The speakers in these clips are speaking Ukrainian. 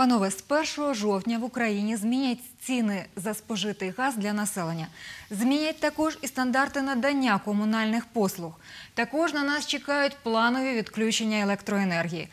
Панове, з 1 жовтня в Україні змінять ціни за спожитий газ для населення. Змінять також і стандарти надання комунальних послуг. Також на нас чекають планові відключення електроенергії.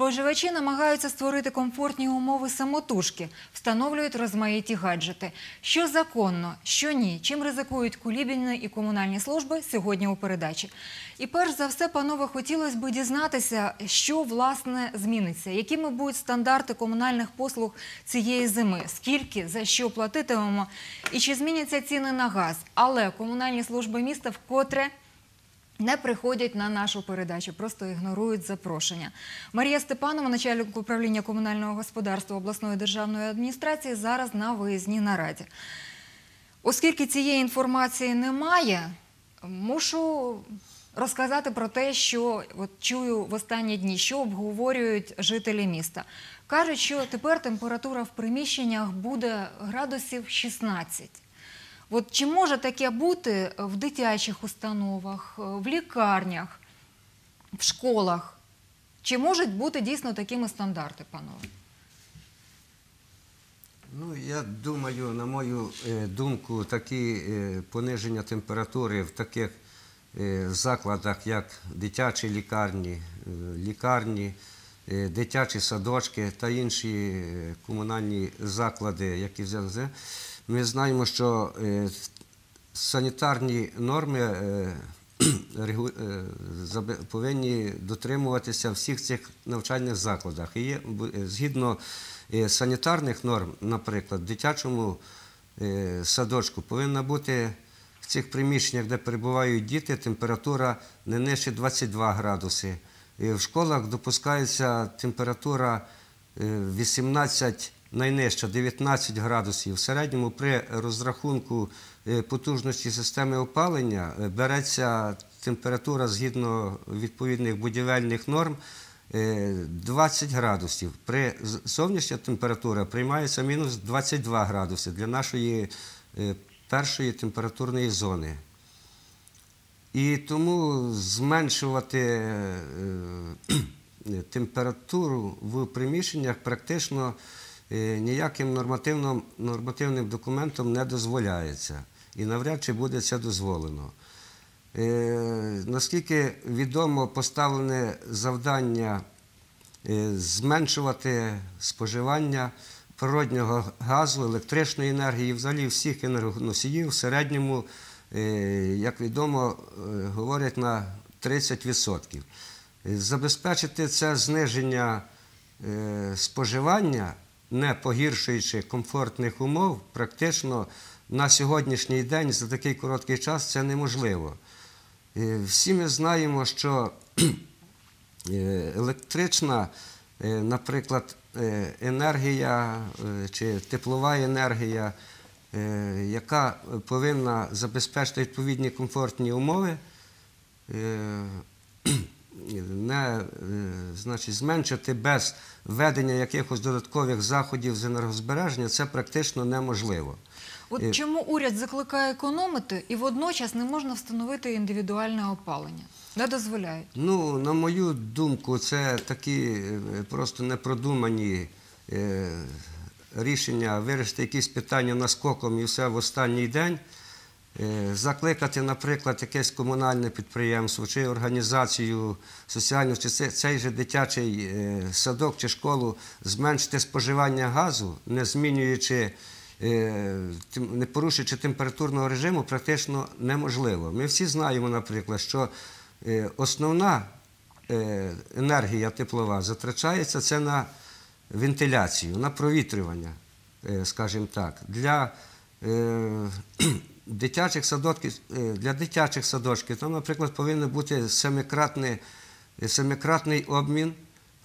Споживачі намагаються створити комфортні умови самотужки, встановлюють розмаїті гаджети. Що законно, що ні, чим ризикують кулібіни і комунальні служби сьогодні у передачі. І перш за все, панове, хотілося б дізнатися, що власне зміниться, якими будуть стандарти комунальних послуг цієї зими, скільки за що платитимемо, і чи зміняться ціни на газ. Але комунальні служби міста вкотре не приходять на нашу передачу, просто ігнорують запрошення. Марія Степанова, начальник управління комунального господарства обласної державної адміністрації, зараз на виїзній нараді. Оскільки цієї інформації немає, мушу розказати про те, що от чую в останні дні, що обговорюють жителі міста. Кажуть, що тепер температура в приміщеннях буде градусів 16. От чи може таке бути в дитячих установах, в лікарнях, в школах? Чи можуть бути дійсно такими стандарти, панове? Ну, я думаю, на мою е, думку, такі е, пониження температури в таких е, закладах, як дитячі лікарні, лікарні, дитячі садочки та інші комунальні заклади, які взяли, ми знаємо, що е, санітарні норми е, е, повинні дотримуватися всіх цих навчальних закладах. І згідно санітарних норм, наприклад, в дитячому садочку повинна бути в цих приміщеннях, де перебувають діти, температура не нижче 22 градуси. В школах допускається температура е, 18 найнижча 19 градусів. В середньому при розрахунку е, потужності системи опалення е, береться температура згідно відповідних будівельних норм е, 20 градусів. При зовнішня температура приймається мінус 22 градуси для нашої е, першої температурної зони. І тому зменшувати е, е, температуру в приміщеннях практично е, ніяким нормативним, нормативним документом не дозволяється. І навряд чи буде це дозволено. Е, Наскільки відомо, поставлене завдання е, зменшувати споживання природнього газу, електричної енергії, взагалі всіх енергоносіїв в середньому, е, як відомо, е, говорять на 30%. Е, Забезпечити це зниження е, споживання, не погіршуючи комфортних умов, практично на сьогоднішній день за такий короткий час це неможливо. Е, Всі ми знаємо, що е, електрична, е, наприклад, енергія чи теплова енергія, яка повинна забезпечити відповідні комфортні умови, не е, значить, зменшити без введення якихось додаткових заходів з енергозбереження, це практично неможливо. От чому уряд закликає економити і водночас не можна встановити індивідуальне опалення? Не дозволяють. Ну, на мою думку, це такі е, просто непродумані е, рішення вирішити якісь питання наскоком і все в останній день. Е, Закликати, наприклад, якесь комунальне підприємство чи організацію соціальну, чи цей же дитячий е, садок чи школу зменшити споживання газу, не змінюючи, е, не порушуючи температурного режиму, практично неможливо. Ми всі знаємо, наприклад, що основна енергія теплова затрачається це на вентиляцію, на провітрювання, скажімо так. Для дитячих садочків, е, для дитячих садочків там, наприклад, повинен бути семикратний, семикратний обмін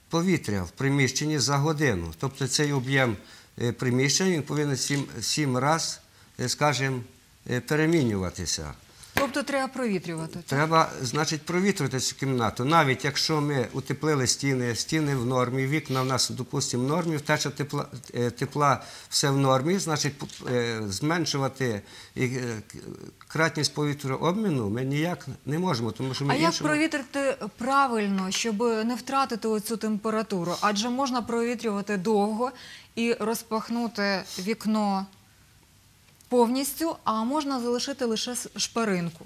повітря в приміщенні за годину. Тобто цей об'єм е, приміщення він повинен сім, сім раз, е, скажімо, перемінюватися. Тобто треба провітрювати. Треба, значить, провітрити цю кімнату. Навіть якщо ми утеплили стіни, стіни в нормі, вікна в нас, допустимо, в нормі, втеча тепла, е, тепла все в нормі, значить, е, зменшувати е, кратність повітрообміну ми ніяк не можемо, тому що ми А як провітрити правильно, щоб не втратити оцю температуру? Адже можна провітрювати довго і розпахнути вікно повністю, а можна залишити лише шпаринку.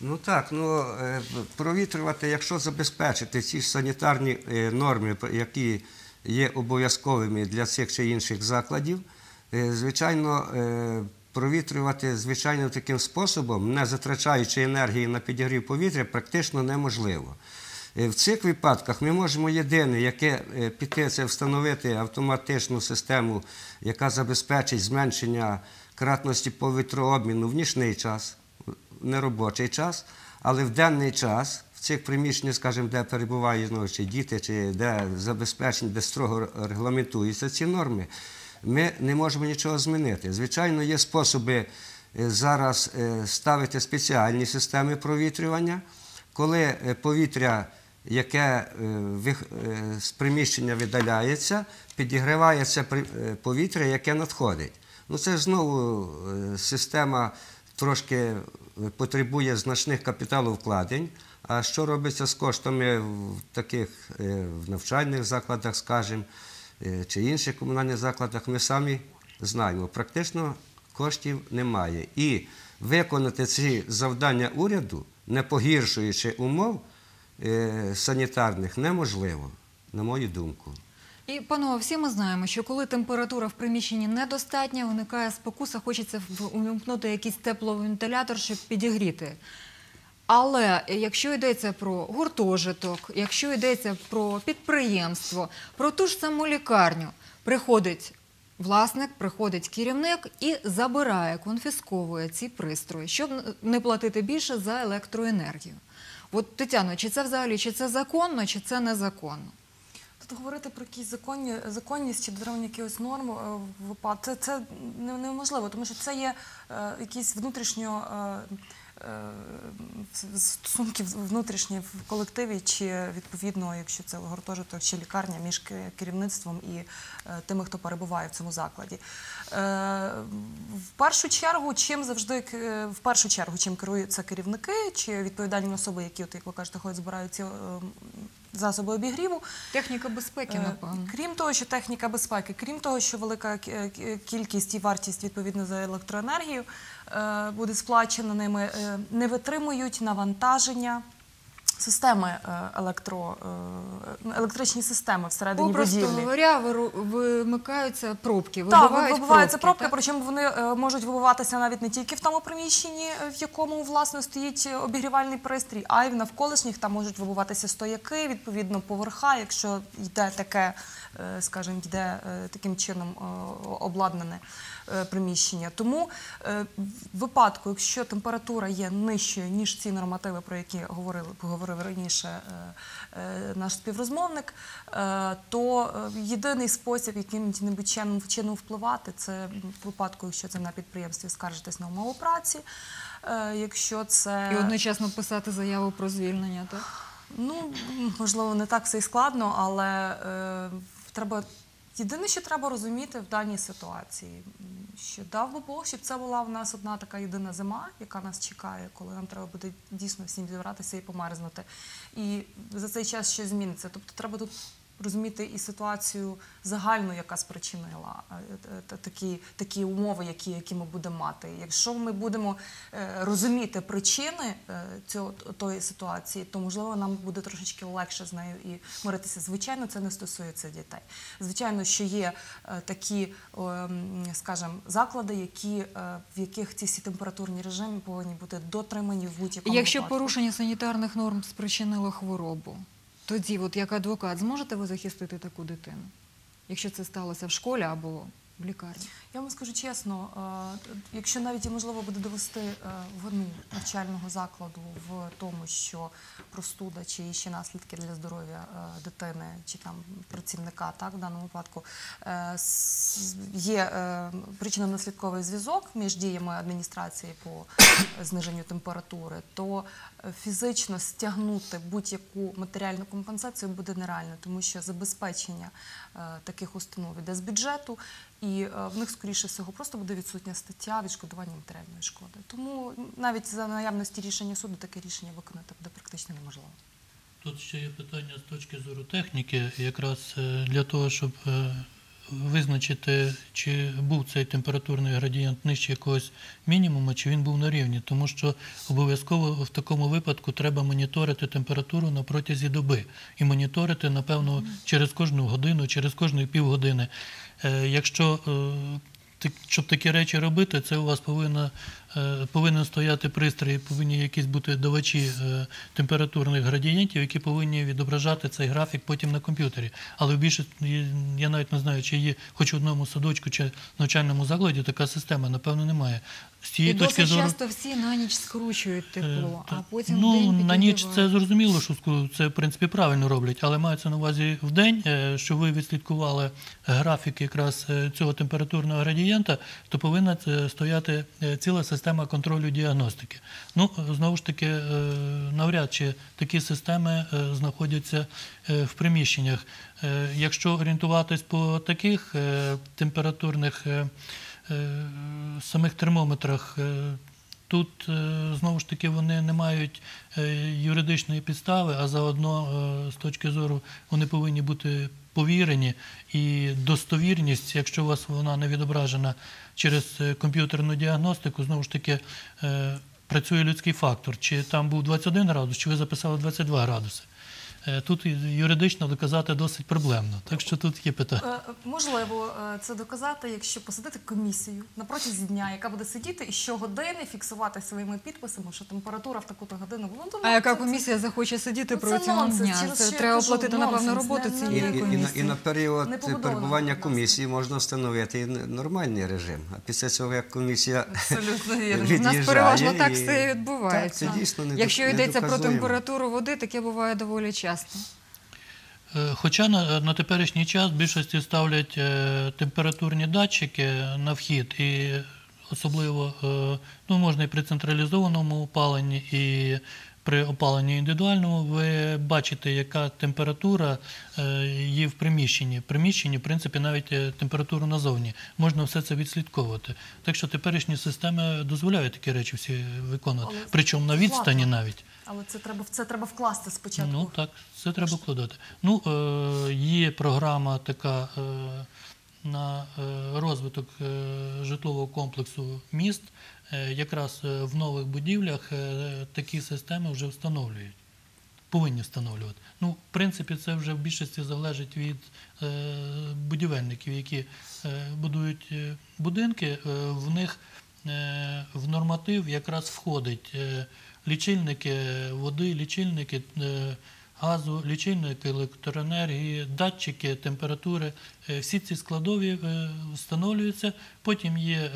Ну так, ну е, провітрювати, якщо забезпечити ці ж санітарні е, норми, які є обов'язковими для цих чи інших закладів, е, звичайно, провітрювати звичайно таким способом, не затрачаючи енергії на підігрів повітря, практично неможливо. Е, В цих випадках ми можемо єдине, яке е, піти, це встановити автоматичну систему, яка забезпечить зменшення кратності повітрообміну в нічний час, в неробочий час, але в денний час в цих приміщеннях, скажімо, де перебувають знову чи діти, чи де забезпечені, де строго регламентуються ці норми, ми не можемо нічого змінити. Звичайно, є способи е, зараз ставити спеціальні системи провітрювання, коли повітря, яке е, е, з приміщення видаляється, підігрівається при- е, повітря, яке надходить. Ну, це знову е, система трошки потребує значних капіталовкладень. А що робиться з коштами в таких в навчальних закладах, скажімо, чи інших комунальних закладах, ми самі знаємо. Практично коштів немає. І виконати ці завдання уряду, не погіршуючи умов санітарних, неможливо, на мою думку. І, панове, всі ми знаємо, що коли температура в приміщенні недостатня, виникає спокуса, хочеться увімкнути якийсь тепловентилятор, щоб підігріти. Але якщо йдеться про гуртожиток, якщо йдеться про підприємство, про ту ж саму лікарню, приходить власник, приходить керівник і забирає, конфісковує ці пристрої, щоб не платити більше за електроенергію. От Тетяно, чи це взагалі чи це законно, чи це незаконно? Тут говорити про якісь законні, законність чи дотримання якихось норм е, в це, це неможливо, тому що це є е, якісь внутрішньо е, е, стосунки внутрішні в колективі, чи відповідно, якщо це гуртожиток чи лікарня між керівництвом і е, тими, хто перебуває в цьому закладі. Е, В першу чергу, чим завжди в першу чергу, чим керуються керівники чи відповідальні особи, які, от, як ви кажете, ходять, збирають ці засоби обігріву. Техніка безпеки, напевно. Крім того, що техніка безпеки, крім того, що велика кількість і вартість відповідно за електроенергію буде сплачена ними, е, не витримують навантаження. Системи е, електро, е, електричні системи всередині Попросту будівлі. говоря, вимикаються пробки, Так, вибиваються пробки, так? причому вони е, можуть вибиватися навіть не тільки в тому приміщенні, е, в якому власне стоїть е, обігрівальний пристрій, а й в навколишніх там можуть вибиватися стояки, відповідно поверха, якщо йде таке, е, скажімо, йде е, таким чином е, обладнане е, приміщення. Тому е, в випадку, якщо температура є нижчою ніж ці нормативи, про які говорили говорив раніше е, е, наш співрозмовник, е, то е, єдиний спосіб, яким-небудь чином, чином впливати, це в випадку, якщо це на підприємстві скаржитись на умову праці. е, Якщо це І одночасно писати заяву про звільнення, так? Ну, можливо, не так все і складно, але е, треба. Єдине, що треба розуміти в даній ситуації, що дав би Бог, щоб це була в нас одна така єдина зима, яка нас чекає, коли нам треба буде дійсно всім зібратися і померзнути. І за цей час щось зміниться. Тобто треба тут розуміти і ситуацію загальну, яка спричинила е, е, та- такі, такі умови, які, які ми будемо мати. Якщо ми будемо е, розуміти причини цього тої ситуації, то можливо нам буде трошечки легше з нею і миритися. Звичайно, це не стосується дітей. Звичайно, що є такі, скажімо, заклади, які в яких ці всі температурні режими повинні бути дотримані в будь-якому Якщо випадку. порушення санітарних норм спричинило хворобу, тоді, от як адвокат, зможете ви захистити таку дитину? Якщо це сталося в школі або в лікарні? Я вам скажу чесно, е, якщо навіть і можливо буде довести е, вину навчального закладу в тому, що простуда чи ще наслідки для здоров'я е, дитини чи там працівника, так в даному випадку є е, причинно-наслідковий зв'язок між діями адміністрації по зниженню температури, то фізично стягнути будь-яку матеріальну компенсацію буде нереально, тому що забезпечення таких установ іде з бюджету, і е, в них, скоріше всього, просто буде відсутня стаття відшкодування матеріальної шкоди. Тому навіть за наявності рішення суду таке рішення виконати буде практично неможливо. Тут ще є питання з точки зору техніки, якраз е, для того, щоб е, визначити, чи був цей температурний градієнт нижче якогось мінімуму, чи він був на рівні. Тому що обов'язково в такому випадку треба моніторити температуру на протязі доби. І моніторити, напевно, через кожну годину, через кожні півгодини. Е, Якщо е, щоб такі речі робити, це у вас повинна, повинен стояти пристрій, повинні якісь бути давачі е, температурних градієнтів, які повинні відображати цей графік потім на комп'ютері. Але в більшості, я навіть не знаю, чи є хоч в одному садочку чи навчальному закладі така система, напевно, немає. З І точки досить зору. часто всі на ніч скручують тепло, Е, а потім ну, день на ніч це зрозуміло, що це в принципі правильно роблять, але мається на увазі в день, е, що ви відслідкували графік якраз е, цього температурного градієнта, то повинна е, стояти е, ціла система контролю діагностики. Ну знову ж таки, е, навряд чи такі системи е, знаходяться е, в приміщеннях. Якщо орієнтуватись по таких температурних самих термометрах. Тут знову ж таки вони не мають юридичної підстави, а заодно з точки зору вони повинні бути повірені і достовірність, якщо у вас вона не відображена через е, комп'ютерну діагностику, знову ж таки е, працює людський фактор. Чи там був 21 градус, чи ви записали 22 градуси. Е, Тут юридично доказати досить проблемно. Так що тут є питання. Е, Можливо, е, це доказати, якщо посадити комісію на протязі дня, яка буде сидіти і щогодини фіксувати своїми підписами, що температура в таку-то годину була. Ну, А яка комісія захоче сидіти Ну, протягом дня? Це треба оплатити, напевно, роботу цієї комісії. і на період перебування комісії можна встановити нормальний режим. А після цього, як комісія Абсолютно вірно. У нас переважно так все відбувається. Це дійсно не Якщо йдеться про температуру води, таке буває доволі часто. Е, Хоча на, на теперішній час більшості ставлять е, температурні датчики на вхід, і особливо е, ну, можна і при централізованому опаленні, і при опаленні індивідуальному, ви бачите, яка температура е, є в приміщенні. В приміщенні, в принципі, навіть е, температуру назовні. Можна все це відслідковувати. Так що теперішні системи дозволяють такі речі всі виконувати. Але Причому на відстані навіть. Але це треба це треба вкласти спочатку. Ну так, це треба вкладати. Ну, е, є програма така е, на е, розвиток житлового комплексу міст. Е, якраз е, в нових будівлях е, такі системи вже встановлюють. Повинні встановлювати. Ну, в принципі, це вже в більшості залежить від будівельників, які будують будинки. В них в норматив якраз входить лічильники води, лічильники газу, лічильники електроенергії, датчики температури. Всі ці складові встановлюються. Потім є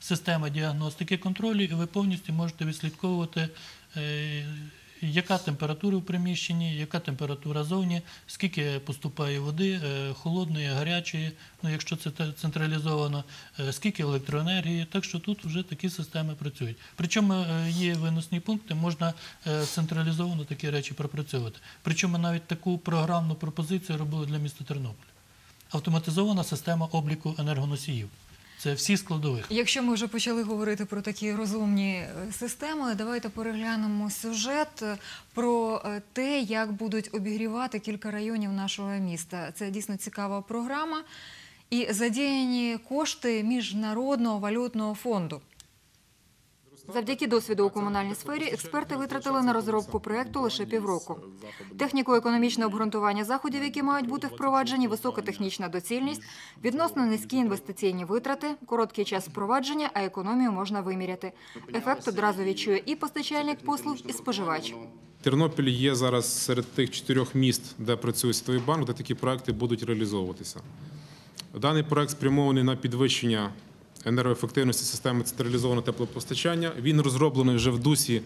система діагностики контролю, і ви повністю можете відслідковувати, е, яка температура в приміщенні, яка температура зовні, скільки поступає води, е, холодної, гарячої, ну якщо це централізовано, е, скільки електроенергії. Так що тут вже такі системи працюють. Причому є виносні пункти, можна централізовано такі речі пропрацьовувати. Причому навіть таку програмну пропозицію робили для міста Тернополя. Автоматизована система обліку енергоносіїв. Це всі складових. Якщо ми вже почали говорити про такі розумні е, системи, давайте переглянемо сюжет е, про е, те, як будуть обігрівати кілька районів нашого міста. Це дійсно цікава програма. І задіяні кошти Міжнародного валютного фонду. Завдяки досвіду у комунальній сфері експерти витратили на розробку проекту лише півроку. Техніко-економічне обґрунтування заходів, які мають бути впроваджені, висока технічна доцільність, відносно низькі інвестиційні витрати, короткий час впровадження, а економію можна виміряти. Ефект одразу відчує і постачальник послуг, і споживач. Тернопіль є зараз серед тих чотирьох міст, де працює Світовий банк, де такі проекти будуть реалізовуватися. Даний проект спрямований на підвищення енергоефективності системи централізованого теплопостачання. Він розроблений вже в дусі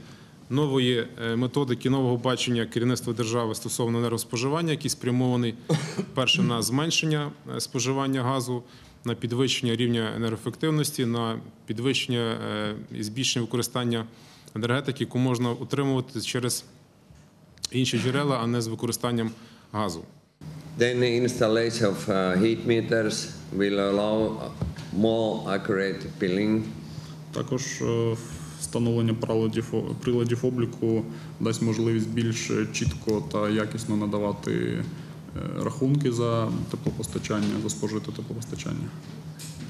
нової е, методики, нового бачення керівництва держави стосовно енергоспоживання, який спрямований перше на зменшення е, споживання газу, на підвищення рівня енергоефективності, на підвищення е, і збільшення використання енергетики, яку можна утримувати через інші джерела, а не з використанням газу. Then the installation of uh, heat meters will allow more accurate billing. Також е, встановлення приладів, обліку дасть можливість більш чітко та якісно надавати е, рахунки за теплопостачання, за спожите теплопостачання.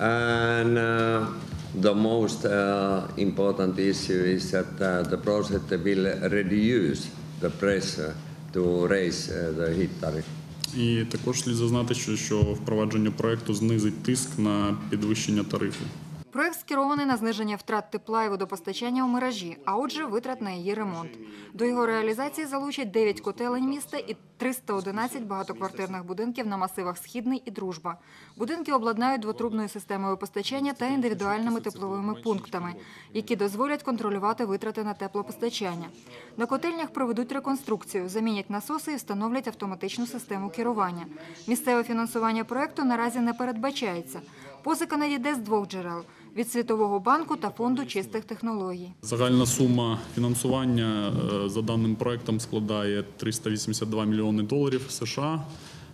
And uh, the most uh, important issue is that uh, the project will reduce the pressure to raise uh, the heat tariff. І також слід зазначити, що, впровадження проекту знизить тиск на підвищення тарифів. Проект скерований на зниження втрат тепла і водопостачання у мережі, а отже, витрат на її ремонт. До його реалізації залучать 9 котелень міста і 311 багатоквартирних будинків на масивах Східний і Дружба. Будинки обладнають двотрубною системою постачання та індивідуальними тепловими пунктами, які дозволять контролювати витрати на теплопостачання. На котельнях проведуть реконструкцію, замінять насоси і встановлять автоматичну систему керування. Місцеве фінансування проекту наразі не передбачається. Позика надійде з двох джерел – від Світового банку та Фонду чистих технологій. Загальна сума фінансування е, за даним проектом складає 382 мільйони доларів США,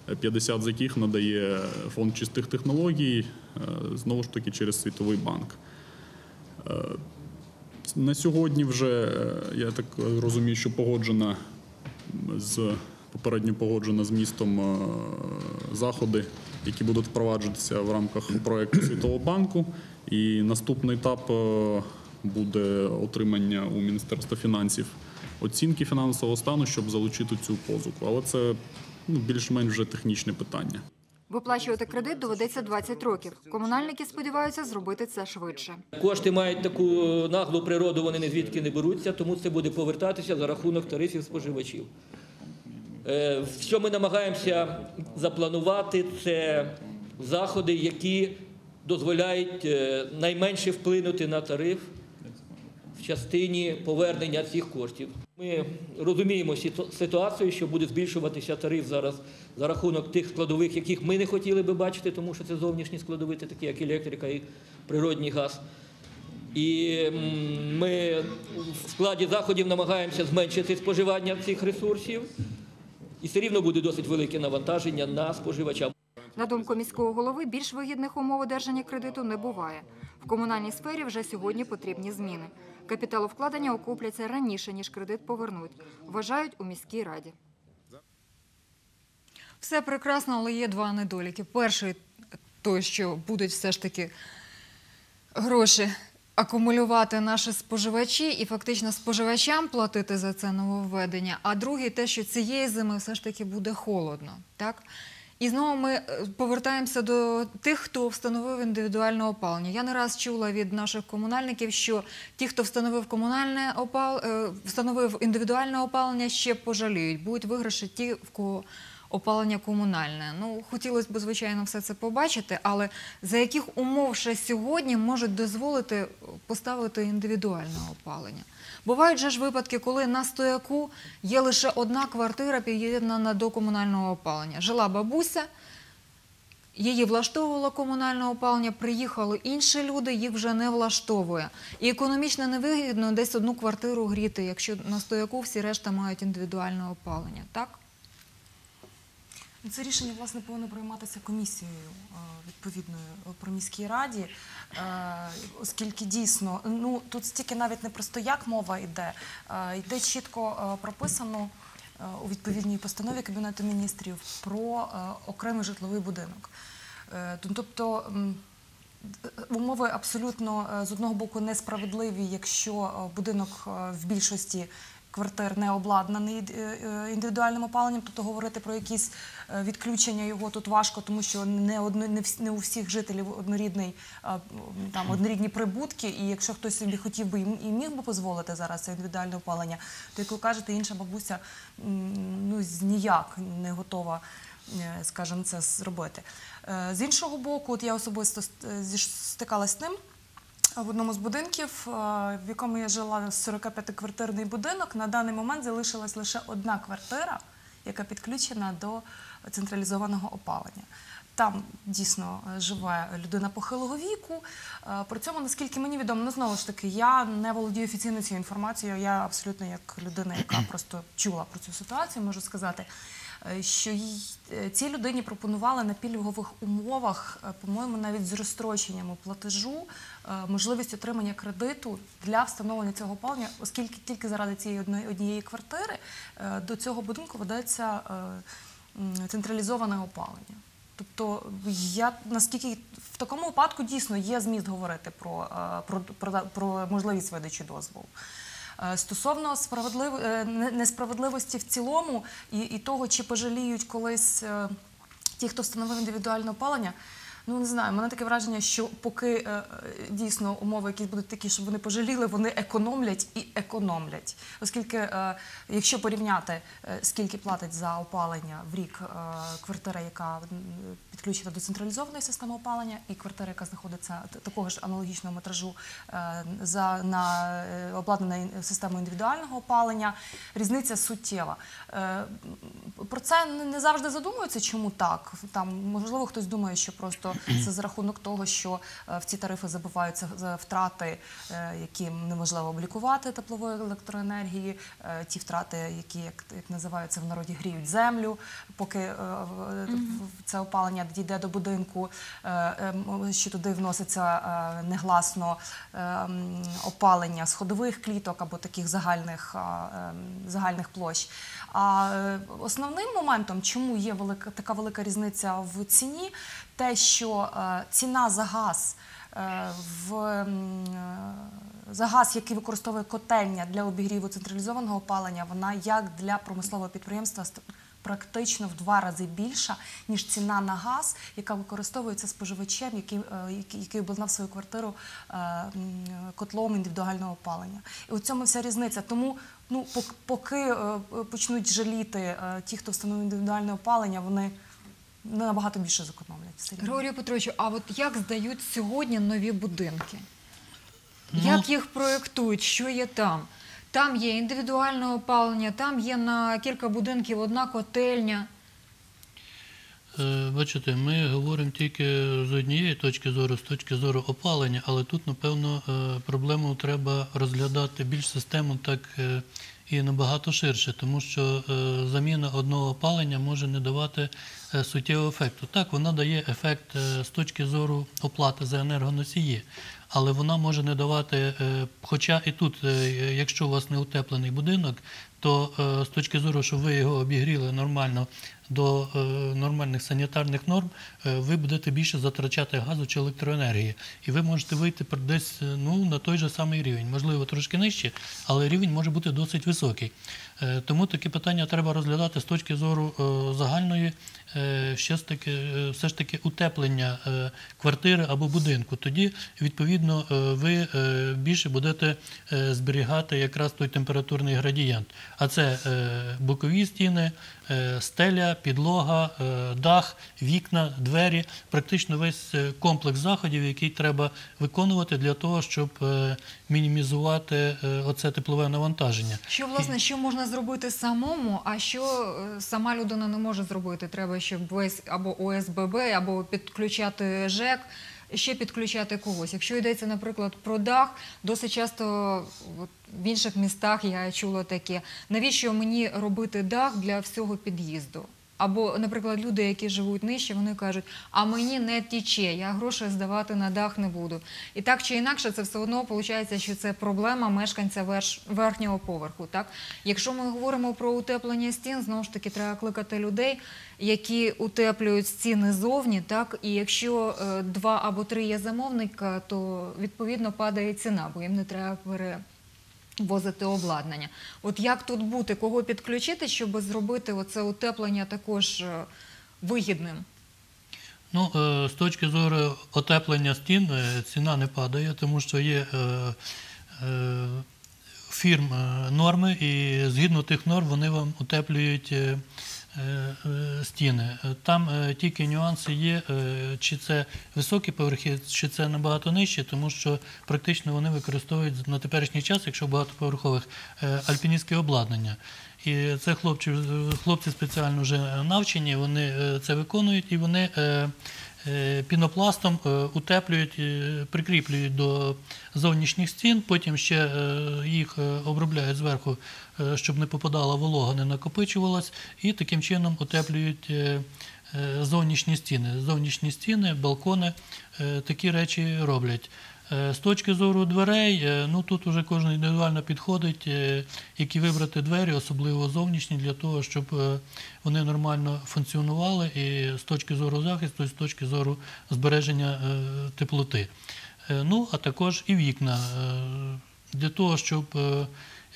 е, 50 з яких надає фонд чистих технологій, е, знову ж таки через Світовий банк. Е, На сьогодні вже е, я так розумію, що погоджена з попередньо погоджена з містом е, заходи, які будуть впроваджуватися в рамках проекту Світового банку. І наступний етап е, буде отримання у Міністерства фінансів оцінки фінансового стану, щоб залучити цю позику. Але це ну, більш-менш вже технічне питання. Виплачувати кредит доведеться 20 років. Комунальники сподіваються зробити це швидше. Кошти мають таку наглу природу, вони ні звідки не беруться, тому це буде повертатися за рахунок тарифів споживачів. Е, Що ми намагаємося запланувати, це заходи, які дозволяють е, найменше вплинути на тариф в частині повернення цих коштів. Ми розуміємо ситуацію, що буде збільшуватися тариф зараз за рахунок тих складових, яких ми не хотіли би бачити, тому що це зовнішні складові, такі як електрика і природній газ. І ми в складі заходів намагаємося зменшити споживання цих ресурсів, і все рівно буде досить велике навантаження на споживача. На думку міського голови, більш вигідних умов одержання кредиту не буває. В комунальній сфері вже сьогодні потрібні зміни. Капіталовкладення окупляться раніше, ніж кредит повернуть, вважають у міській раді. Все прекрасно, але є два недоліки. Перший той, що будуть все ж таки гроші акумулювати наші споживачі і фактично споживачам платити за це нововведення. А другий те, що цієї зими все ж таки буде холодно. Так? І знову ми е, повертаємося до тих, хто встановив індивідуальне опалення. Я не раз чула від наших комунальників, що ті, хто встановив комунальне опал... е, встановив індивідуальне опалення, ще пожаліють. Будуть виграші ті, в кого опалення комунальне. Ну, хотілося б, звичайно, все це побачити, але за яких умов ще сьогодні можуть дозволити поставити індивідуальне опалення? Бувають же ж випадки, коли на стояку є лише одна квартира під'єднана до комунального опалення. Жила бабуся, Її влаштовувало комунальне опалення, приїхали інші люди, їх вже не влаштовує. І економічно невигідно десь одну квартиру гріти, якщо на стояку всі решта мають індивідуальне опалення. Так? Це рішення власне повинно прийматися комісією е, відповідною е, при міській раді, е, оскільки дійсно ну тут стільки навіть не про стояк мова йде, йде чітко прописано у відповідній постанові Кабінету міністрів про окремий житловий будинок. Тобто умови абсолютно з одного боку несправедливі, якщо будинок в більшості квартир не обладнаний е, е, індивідуальним опаленням, тобто говорити про якісь е, відключення його тут важко, тому що не одно у всіх жителів однорідний там однорідні прибутки. І якщо хтось собі хотів би і міг би дозволити зараз це індивідуальне опалення, то як ви кажете, інша бабуся ну ніяк не готова скажімо, це зробити. З іншого боку, от я особисто ст- стикалась з ним. В одному з будинків, е, в якому я жила 45-квартирний будинок, на даний момент залишилась лише одна квартира, яка підключена до централізованого опалення. Там дійсно е, живе людина похилого віку. Е, При цьому, наскільки мені відомо, ну знову ж таки, я не володію офіційно цією інформацією. Я абсолютно як людина, яка просто чула про цю ситуацію, можу сказати, що їй, цій людині пропонували на пільгових умовах, по-моєму, навіть з розстроченням платежу, можливість отримання кредиту для встановлення цього опалення, оскільки тільки заради цієї однієї квартири е, до цього будинку ведеться е, централізоване опалення. Тобто, я наскільки в такому випадку дійсно є зміст говорити про, е, можливість видачі дозволу. Е, Стосовно справедлив... е, несправедливості в цілому і, того, чи пожаліють колись е, ті, хто встановив індивідуальне опалення. Ну не знаю, мене таке враження, що поки е, е, дійсно умови якісь будуть такі, щоб вони пожаліли, вони економлять і економлять. Оскільки, е, якщо порівняти, скільки платить за опалення в рік квартира, яка підключена до централізованої системи опалення, і квартира, яка знаходиться такого ж аналогічного метражу за на обладнана системою індивідуального опалення, різниця суттєва. Про це не завжди задумуються, чому так. Там можливо хтось думає, що просто це за рахунок того, що е, в ці тарифи забиваються втрати, е, які неможливо облікувати теплової електроенергії, е, ті втрати, які як, як називаються в народі, гріють землю, поки е, це опалення дійде до будинку, е, е, м, що туди вноситься е, негласно е, опалення сходових кліток або таких загальних, е, ем, загальних площ. А е, основним моментом, чому є велика така велика різниця в ціні, те, що е, ціна за газ е, в е, за газ, який використовує котельня для обігріву централізованого опалення, вона як для промислового підприємства ст- практично в два рази більша, ніж ціна на газ, яка використовується споживачем, який, який, обладнав свою квартиру котлом індивідуального опалення. І у цьому вся різниця. Тому ну, пок- поки почнуть жаліти ті, хто встановив індивідуальне опалення, вони набагато більше зекономлять. Григорію Петровичу, а от як здають сьогодні нові будинки? Ну, Як їх проєктують? Що є там? Там є індивідуальне опалення, там є на кілька будинків одна котельня. Е, Бачите, ми говоримо тільки з однієї точки зору, з точки зору опалення, але тут, напевно, е, проблему треба розглядати більш системно, так е, і набагато ширше, тому що заміна одного опалення може не давати суттєвого ефекту. Так, вона дає ефект е, з точки зору оплати за енергоносії, але вона може не давати, е, хоча і тут, е, якщо у вас не утеплений будинок, то е, з точки зору, що ви його обігріли нормально до е, нормальних санітарних норм, е, ви будете більше затрачати газу чи електроенергії. І ви можете вийти десь е, ну, на той же самий рівень, можливо, трошки нижче, але рівень може бути досить високий. Е, Тому такі питання треба розглядати з точки зору е, загальної, е, ще ж таки, е, все ж таки утеплення е, квартири або будинку. Тоді, відповідно, е, ви е, більше будете е, зберігати якраз той температурний градієнт. А це е, бокові стіни, е, стеля, підлога, е, дах, вікна, двері, практично весь е, комплекс заходів, який треба виконувати для того, щоб е, мінімізувати е, оце теплове навантаження. Що власне що можна зробити самому, а що е, сама людина не може зробити? Треба, щоб весь або ОСББ, або підключати ЖЕК, ще підключати когось. Якщо йдеться, наприклад, про дах, досить часто в інших містах я чула таке. Навіщо мені робити дах для всього під'їзду? Або, наприклад, люди, які живуть нижче, вони кажуть, а мені не тіче, я гроші здавати на дах не буду. І так чи інакше, це все одно виходить, що це проблема мешканця верхнього поверху. Так? Якщо ми говоримо про утеплення стін, знову ж таки, треба кликати людей, які утеплюють стіни зовні. Так? І якщо е, два або три є замовника, то відповідно падає ціна, бо їм не треба пере возити обладнання. От як тут бути, кого підключити, щоб зробити оце утеплення також е, вигідним? Ну, е, з точки зору отеплення стін е, ціна не падає, тому що є фірм норми, і згідно тих норм вони вам утеплюють стіни. Е, Там е, тільки нюанси є, е, чи це високі поверхи, чи це набагато нижче, тому що практично вони використовують на теперішній час, якщо багатоповерхових, е, альпіністське обладнання. І це хлопці, хлопці спеціально вже навчені, вони е, це виконують і вони е, е, пінопластом е, утеплюють, е, прикріплюють до зовнішніх стін, потім ще е, їх е, обробляють зверху, е, щоб не попадала волога, не накопичувалась, і таким чином утеплюють е, е, зовнішні стіни. Зовнішні стіни, балкони, е, такі речі роблять. Е, З точки зору дверей, е, ну тут вже кожен індивідуально підходить, е, які вибрати двері, особливо зовнішні, для того, щоб вони нормально функціонували і з точки зору захисту, і з точки зору збереження теплоти. Ну, а також і вікна. Для того, щоб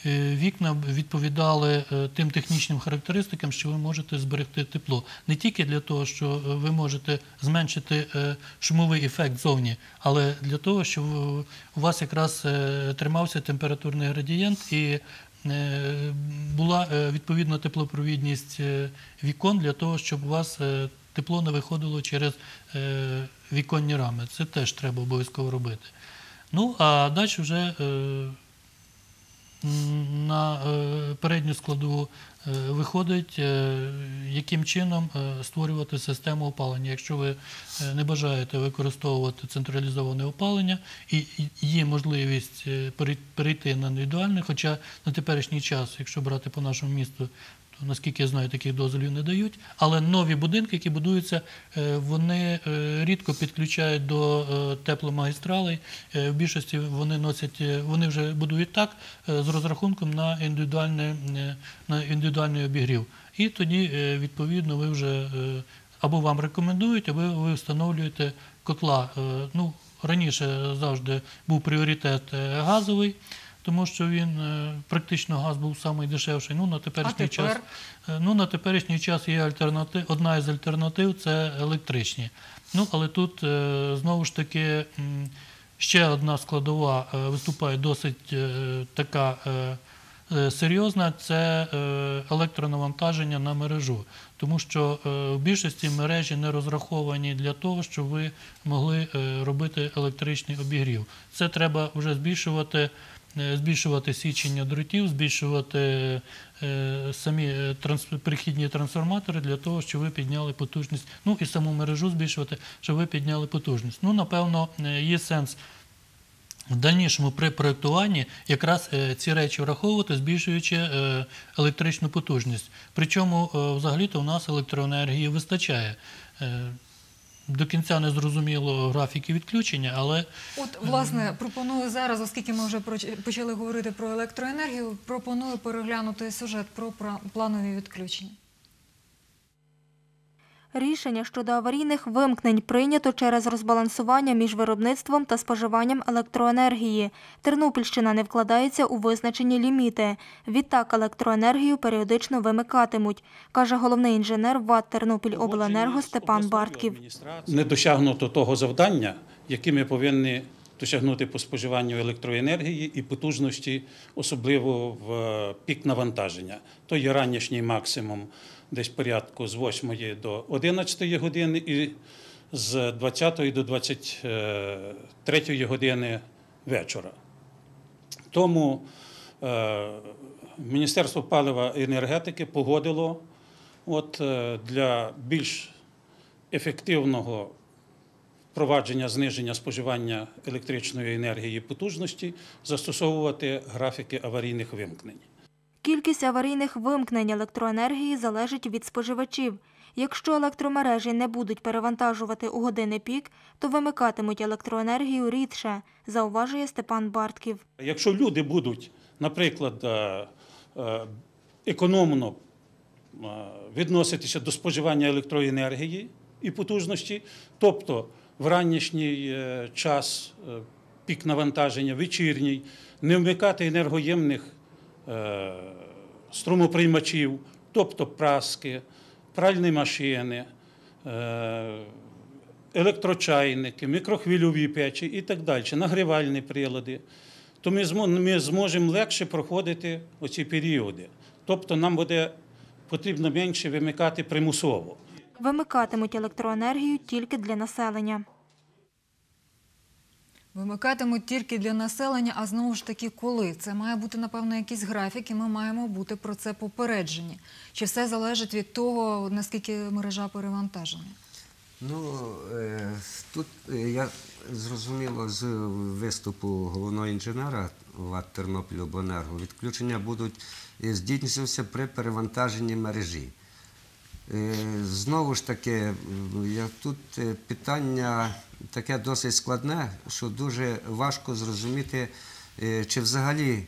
вікна відповідали е, тим технічним характеристикам, що ви можете зберегти тепло. Не тільки для того, що е, ви можете зменшити е, шумовий ефект зовні, але для того, щоб е, у вас якраз е, тримався температурний градієнт і е, була е, відповідна теплопровідність е, вікон для того, щоб у вас е, тепло не виходило через е, віконні рами. Це теж треба обов'язково робити. Ну, а далі вже е, на е, передню складову е, виходить, е, яким чином створювати систему опалення. Якщо ви не бажаєте використовувати централізоване опалення і є можливість перейти на індивідуальне, хоча на теперішній час, якщо брати по нашому місту, наскільки я знаю, таких дозволів не дають. Але нові будинки, які будуються, е, вони е, рідко підключають до е, тепломагістралей. В більшості вони носять, вони вже будують так з розрахунком на індивідуальне, е, на індивідуальний обігрів. І тоді, відповідно, ви вже або вам рекомендують, або ви встановлюєте котла. Ну, раніше завжди був пріоритет газовий. Тому що він е, практично газ був найдешевший. Ну на теперішній А час? Е, Ну, на теперішній час є альтернатив. Одна із альтернатив це електричні. Ну, але тут е, знову ж таки ще одна складова виступає досить така серйозна це електронавантаження на мережу. Тому що в більшості мережі не розраховані для того, щоб ви могли робити електричний обігрів. Це треба вже збільшувати. Е, Збільшувати січення дротів, збільшувати е, самі е, перехідні трансформатори для того, щоб ви підняли потужність. Ну і саму мережу збільшувати, щоб ви підняли потужність. Ну, напевно, є сенс в дальнішому при проєктуванні якраз ці речі враховувати, збільшуючи електричну потужність. Причому взагалі-то у нас електроенергії вистачає. До кінця не зрозуміло графіки відключення, але От, власне, пропоную зараз, оскільки ми вже почали говорити про електроенергію, пропоную переглянути сюжет про планові відключення. Рішення щодо аварійних вимкнень прийнято через розбалансування між виробництвом та споживанням електроенергії. Тернопільщина не вкладається у визначені ліміти. Відтак електроенергію періодично вимикатимуть, каже головний інженер ВАТ Тернопільобленерго Степан Бартків. не досягнуто того завдання, яке ми повинні досягнути по споживанню електроенергії і потужності, особливо в е, пік навантаження. То є ранішній максимум десь порядку з 8 до 11 години і з 20 до 23 години вечора. Тому е, Міністерство палива і енергетики погодило от, е, для більш ефективного впровадження зниження споживання електричної енергії і потужності застосовувати графіки аварійних вимкнень. Кількість аварійних вимкнень електроенергії залежить від споживачів. Якщо електромережі не будуть перевантажувати у години пік, то вимикатимуть електроенергію рідше, зауважує Степан Бартків. Якщо люди будуть, наприклад, е, е, економно е, відноситися до споживання електроенергії і потужності, тобто в ранішній час пік навантаження, вечірній, не вмикати енергоємних струмоприймачів, тобто праски, пральні машини, е, електрочайники, мікрохвильові печі і так далі, нагрівальні прилади, то ми зможемо легше проходити оці періоди. Тобто нам буде потрібно менше вимикати примусово. Вимикатимуть електроенергію тільки для населення. Вимикатимуть тільки для населення, а знову ж таки коли? Це має бути, напевно, якийсь графік, і ми маємо бути про це попереджені. Чи все залежить від того, наскільки мережа перевантажена? Ну, е, тут е, я зрозуміло з виступу головного інженера ВАТ Тернопільобленерго, відключення будуть е, здійснюватися при перевантаженні мережі. Е, Знову ж таки, тут е, питання таке досить складне, що дуже важко зрозуміти, е, чи взагалі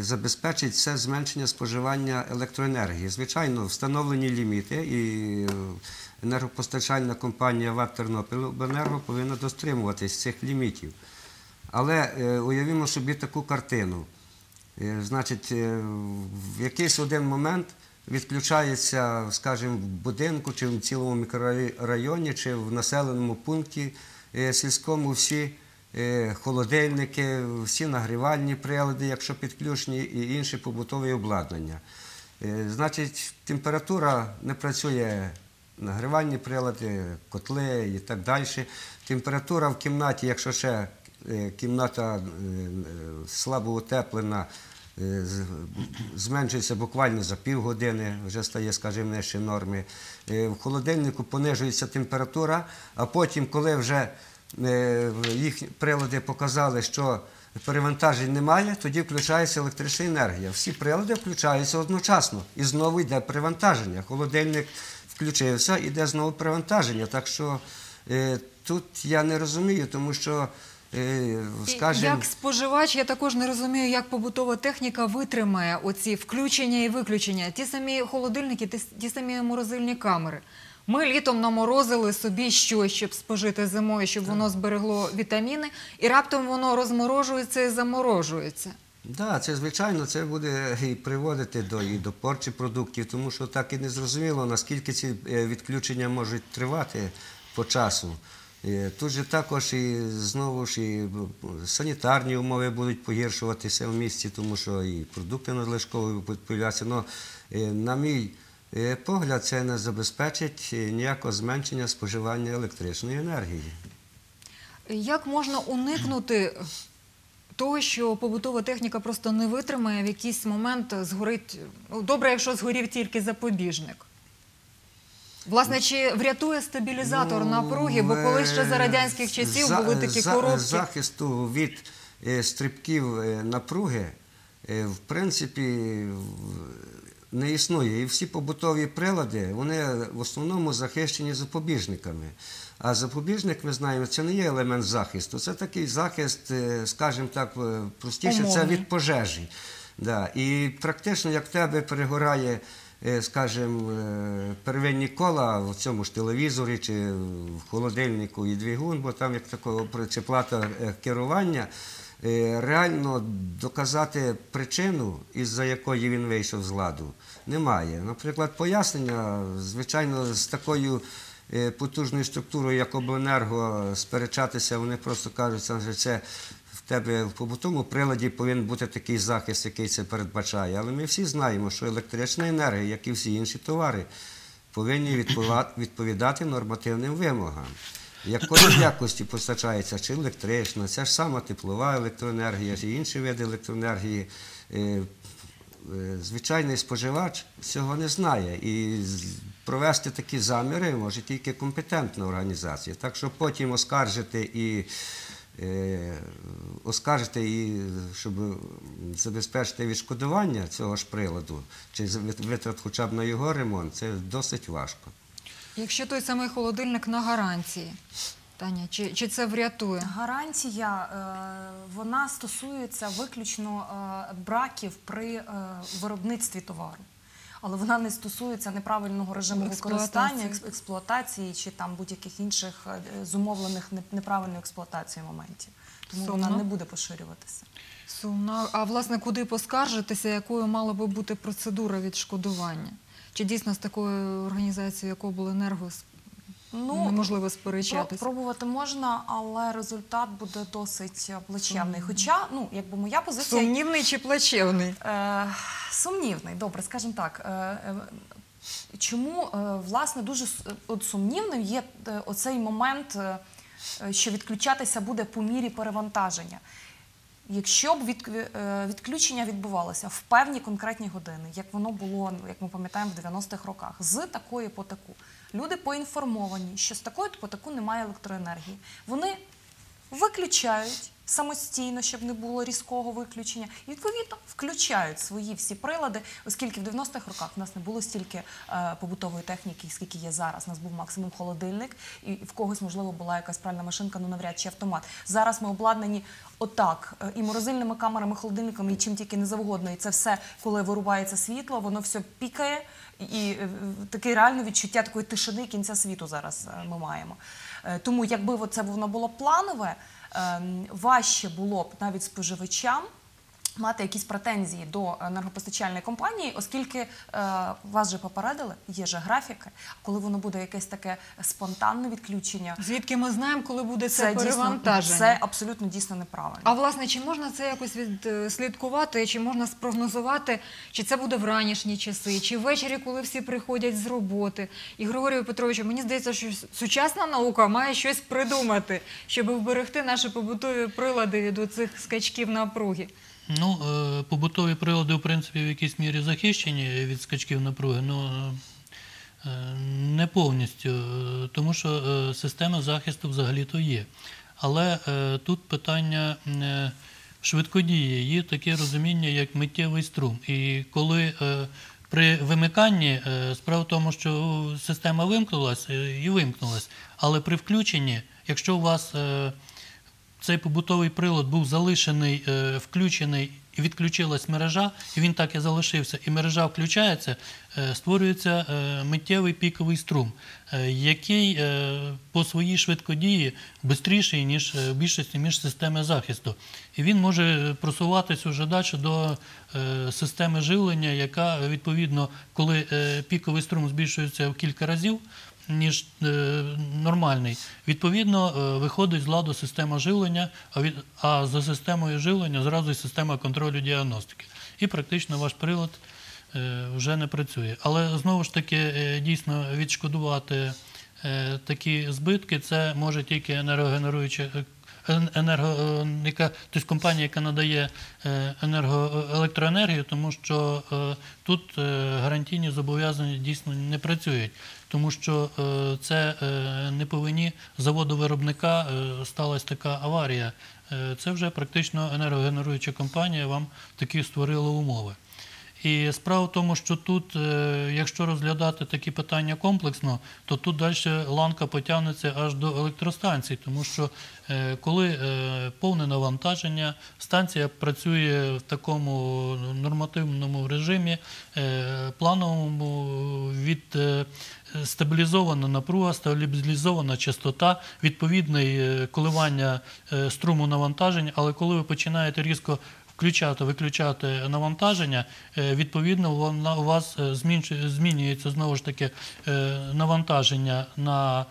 забезпечить це зменшення споживання електроенергії. Звичайно, встановлені ліміти і енергопостачальна компанія ВАТ Тернопільобленерго повинна дотримуватись цих лімітів. Але уявімо собі таку картину. Значить, в якийсь один момент відключається, скажімо, в будинку чи в цілому мікрорайоні, чи в населеному пункті е, сільському всі е, холодильники, всі нагрівальні прилади, якщо підключені, і інші побутові обладнання. Е, Значить, температура не працює нагрівальні прилади, котли і так далі. Температура в кімнаті, якщо ще кімната слабо утеплена, зменшується буквально за півгодини, вже стає, скажімо, нижче норми. Е, В холодильнику понижується температура, а потім, коли вже е, їх прилади показали, що перевантажень немає, тоді включається електрична енергія. Всі прилади включаються одночасно і знову йде перевантаження. Холодильник включився, іде знову перевантаження. Так що е, тут я не розумію, тому що, е, скажімо, Як споживач, я також не розумію, як побутова техніка витримає оці включення і виключення. Ті самі холодильники, ті, ті самі морозильні камери. Ми літом наморозили собі щось, щоб спожити зимою, щоб воно зберегло вітаміни, і раптом воно розморожується і заморожується. Да, це звичайно це буде і приводити до, і до порчі продуктів, тому що так і не зрозуміло, наскільки ці е, відключення можуть тривати по часу. Е, Тут же також і знову ж і санітарні умови будуть погіршуватися в місті, тому що і продукти надлишкові будуть появлятися. Но, е, на мій е, погляд, це не забезпечить ніякого зменшення споживання електричної енергії. Як можна уникнути того, що побутова техніка просто не витримає, в якийсь момент згорить. Ну, добре, якщо згорів тільки запобіжник. Власне, чи врятує стабілізатор Ну, напруги? Бо коли ще за е, радянських часів за- були такі за- коробки. Захисту від е, стрибків е, напруги, е, в принципі, не існує. І всі побутові прилади, вони в основному захищені запобіжниками. А запобіжник, ми знаємо, це не є елемент захисту, це такий захист, е, скажімо так, е, простіше, це від пожежі. Да. І практично, як в тебе перегорає, е, скажімо, е, первинні кола в цьому ж телевізорі чи в холодильнику і двигун, бо там як такого при- плата е, керування, е, реально доказати причину, із-за якої він вийшов з ладу, немає. Наприклад, пояснення, звичайно, з такою е, потужною структурою, як обленерго, сперечатися, вони просто кажуть, що це тебе в побутовому приладі повинен бути такий захист, який це передбачає. Але ми всі знаємо, що електрична енергія, як і всі інші товари, повинні відповідати нормативним вимогам. Якої якості постачається чи електрична, ця ж сама теплова електроенергія, чи інші види електроенергії. Е, е, Звичайний споживач цього не знає. І провести такі заміри може тільки компетентна організація. Так що потім оскаржити і оскаржити і щоб забезпечити відшкодування цього ж приладу, чи витрат хоча б на його ремонт, це досить важко. Якщо той самий холодильник на гарантії, Таня, чи, чи це врятує? Гарантія е, вона стосується виключно е, браків при е, виробництві товару. Але вона не стосується неправильного режиму використання, Експлуатації. чи там будь-яких інших е, зумовлених неправильної експлуатації моментів. Тому вона не буде поширюватися. Сумно. А власне, куди поскаржитися, якою мала би бути процедура відшкодування? Чи дійсно з такою організацією, як обленерго, с- неможливо сперечатися? Пробувати можна, але результат буде досить плачевний. Хоча, ну, якби моя позиція Сумнівний чи плачевний? Е, сумнівний, добре, скажімо так. Е, е, Чому е, власне дуже от сумнівним є е, оцей момент, е, е, що відключатися буде по мірі перевантаження? Якщо б від, е, відключення відбувалося в певні конкретні години, як воно було, ну, як ми пам'ятаємо, в 90-х роках, з такої по таку, люди поінформовані, що з такої по таку немає електроенергії. Вони виключають самостійно, щоб не було різкого виключення, і відповідно включають свої всі прилади, оскільки в 90-х роках в нас не було стільки е, побутової техніки, скільки є зараз. У нас був максимум холодильник, і в когось можливо була якась пральна машинка, ну навряд чи автомат. Зараз ми обладнані отак е, і морозильними камерами, холодильниками, і чим тільки не завгодно. І це все, коли вирубається світло, воно все пікає, і е, таке реальне відчуття такої тишини кінця світу зараз е, ми маємо. Е, Тому, якби це воно було планове, ем, важче було б навіть споживачам мати якісь претензії до енергопостачальної компанії, оскільки е, вас же попередили, є же графіки. Коли воно буде якесь таке спонтанне відключення, Звідки ми знаємо, коли буде це, дійсно перевантаження? це абсолютно дійсно неправильно. А власне, чи можна це якось відслідкувати, чи можна спрогнозувати, чи це буде в ранішні часи, чи ввечері, коли всі приходять з роботи? І Григорію Петровичу, мені здається, що сучасна наука має щось придумати, щоб вберегти наші побутові прилади від оцих скачків напруги. Ну, е, побутові прилади, в принципі, в якійсь мірі захищені від скачків напруги, але не повністю, е, тому що е, система захисту взагалі-то є. Але е, тут питання е, швидкодії, є таке розуміння, як миттєвий струм. І коли е, при вимиканні е, справа в тому, що система вимкнулася і вимкнулась, але при включенні, якщо у вас е, цей побутовий прилад був залишений, е, включений і відключилась мережа, і він так і залишився, і мережа включається, е, створюється е, миттєвий піковий струм, який по своїй швидкодії швидший, ніж в більшості між системи захисту. І він може просуватися вже далі до системи живлення, яка відповідно, коли піковий струм збільшується в кілька разів, ніж е, нормальний. Відповідно, е, виходить з ладу система живлення, а, від, а за системою живлення зразу і система контролю діагностики. І практично ваш прилад е, вже не працює. Але знову ж таки, дійсно відшкодувати такі збитки це може тільки енергогенеруюча енерго, яка, тобто компанія, яка надає енерго, електроенергію, тому що тут гарантійні зобов'язання дійсно не працюють, тому що е, це е, не по вині заводу виробника е, сталася така аварія. Це вже практично енергогенеруюча компанія вам такі створила умови. І справа в тому, що тут, якщо розглядати такі питання комплексно, то тут далі ланка потягнеться аж до електростанцій, тому що коли повне навантаження, станція працює в такому нормативному режимі, плановому від стабілізована напруга, стабілізована частота, відповідне е, коливання е, струму навантаження, але коли ви починаєте різко включати, виключати навантаження, е, відповідно, у вас е, змінюється знову ж таки е, навантаження на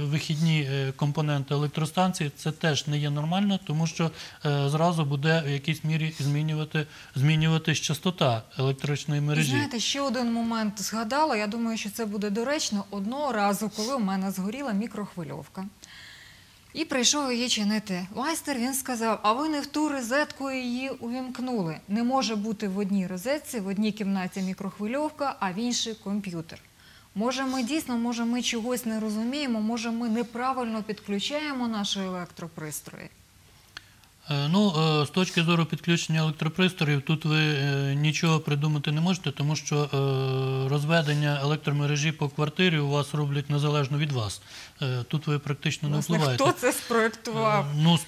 вихідні компоненти електростанції. Це теж не є нормально, тому що зразу буде в якійсь мірі змінювати, змінюватись частота електричної І мережі. знаєте, ще один момент згадала. Я думаю, що це буде доречно одного разу, коли у мене згоріла мікрохвильовка. І прийшов її чинити. Майстер він сказав: а ви не в ту розетку її увімкнули. Не може бути в одній розетці, в одній кімнаті мікрохвильовка, а в іншій комп'ютер. Може, ми дійсно, може, ми чогось не розуміємо, може, ми неправильно підключаємо наші електропристрої. Е, Ну, е, з точки зору підключення електропристроїв, тут ви е, нічого придумати не можете, тому що розведення електромережі по квартирі у вас роблять незалежно від вас. Тут ви практично не впливаєте. хто це спроектував? Е, Ну,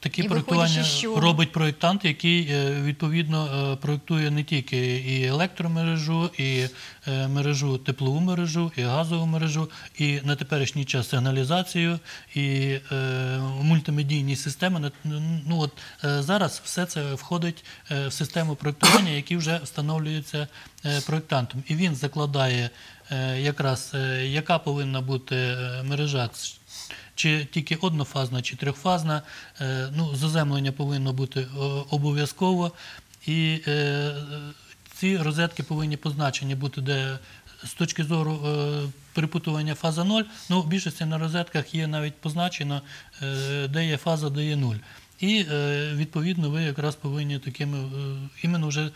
такі І проєктування робить проєктант, який е, відповідно е, проєктує не тільки і електромережу, і е, мережу, теплову мережу, і газову мережу, і на теперішній час сигналізацію, і е, мультимедійні системи. На- Ну, от, е, зараз все це входить е, в систему проєктування, які вже встановлюються е, проєктантом. І він закладає е, якраз, е, яка повинна бути е, мережа чи тільки однофазна, чи трьохфазна. Е, Ну, заземлення повинно бути е, обов'язково. І е, ці розетки повинні позначені бути, де з точки зору перепутування фаза 0, ну, в більшості на розетках є навіть позначено, де є фаза, де є 0. І відповідно ви якраз повинні такими іменно вже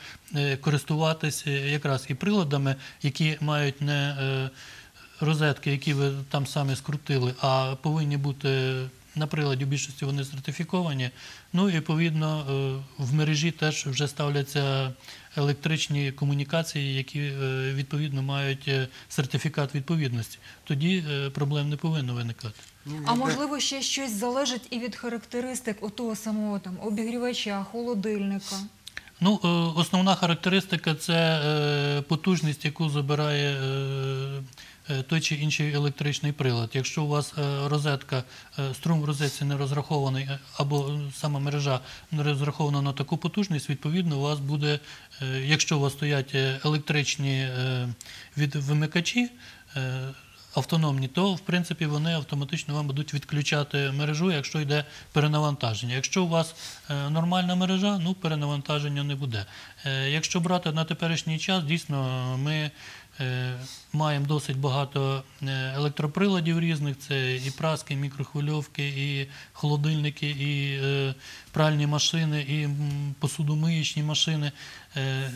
користуватися якраз і приладами, які мають не розетки, які ви там самі скрутили, а повинні бути на приладі в більшості вони сертифіковані. Ну і відповідно е, в мережі теж вже ставляться електричні комунікації, які е, відповідно мають е, сертифікат відповідності. Тоді проблем не повинно виникати. А можливо, ще щось залежить і від характеристик отого самого там обігрівача, холодильника. Ну, основна характеристика це потужність, яку забирає той чи інший електричний прилад. Якщо у вас е, розетка, е, струм в розетці не розрахований, е, або е, сама мережа не розрахована на таку потужність, відповідно, у вас буде, е, якщо у вас стоять е, електричні е, вимикачі. е, Автономні, то в принципі вони автоматично вам будуть відключати мережу, якщо йде перенавантаження. Якщо у вас е, нормальна мережа, ну перенавантаження не буде. Е, Якщо брати на теперішній час, дійсно ми е, маємо досить багато е, електроприладів різних. Це і праски, і мікрохвильовки, і холодильники, і е, пральні машини, і м, посудомиючні машини. Е,